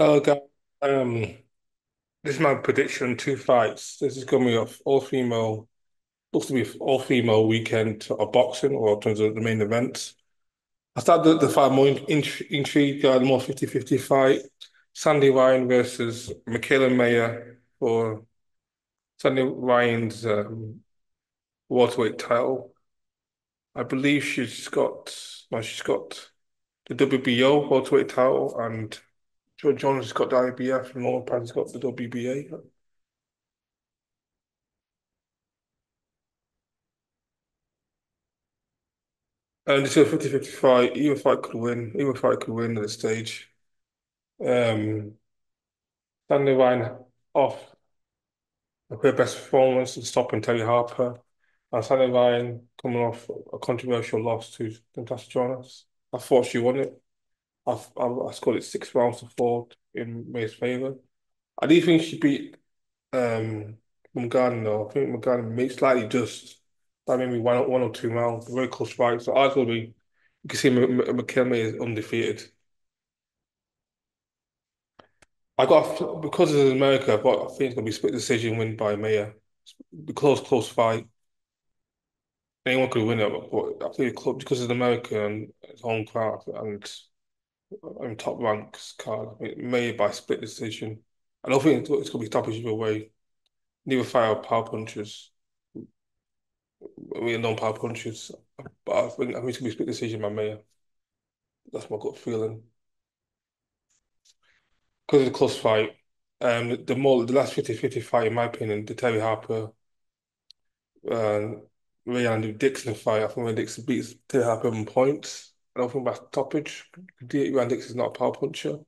Oh, God. Um, this is my prediction. Two fights. This is going to be all female. Looks to be all female weekend of boxing, or in terms of the main events. I started the, the fight more in, in, intrigued, uh, more 50-50 fight. Sandy Ryan versus Mikaela Mayer for Sandy Ryan's um, welterweight title. I believe she's got, well, she's got the WBO welterweight title, and Has got the IBF, and Paz has got the WBA. And it's a 50-50 fight. Either fight could win. Either fight could win at this stage. Um, Sandy Ryan off her best performance and stopping Terri Harper. And Sandy Ryan coming off a controversial loss to Natasha Jonas. I thought she won it. I, I, I scored it six rounds to four in May's favour. I do think she beat um Mungani though. I think Mungani may slightly just that maybe one one or two rounds, very close fight. So arguably you can see M M is undefeated. I got because it's America, but I think it's gonna be split decision win by Mayer. Be close, close fight. Anyone could win it, but I think because it's America and it's home crowd and and top ranks card. I mean, Mayer by split decision. I don't think it's gonna be stoppage either way. Neither fire power punches. We are non-power punches, but I think I think it's gonna be split decision by Mayer. That's my gut feeling. Because of the close fight, um, the more the last 50-50 fight, in my opinion, the Terri Harper and Rhiannon Dixon fight, I think when Dixon beats Terri Harper in points. I don't think that's stoppage. Rhiannon Dixon is not a power puncher.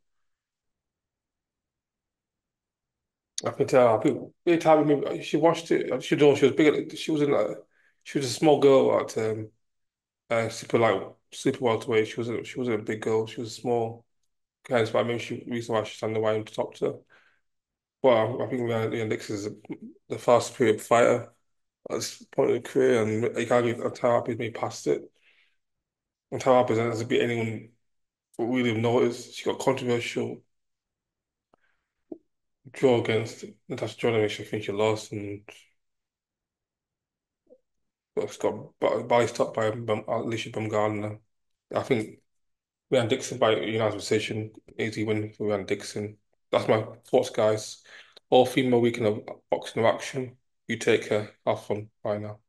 I can tell. I think every time she watched it, she know she was bigger. She was in like she was a small girl at um uh, super like super welterweight. She wasn't she wasn't a big girl. She was small. Hence why maybe she reason why she's standing why to top her. Well, I think Rhiannon Dixon is the fast period fighter at this point in the career, and you can't give Terri Harper's made past it. And Terri Harper doesn't beat anyone really noticed. She got controversial draw against Natasha which I think she lost, and it's got body stopped by Alycia Baumgardner. I think Rhiannon Dixon by unanimous decision, easy win for Rhiannon Dixon. That's my thoughts, guys. All female weekend of boxing action. You take care. Have fun. Bye now.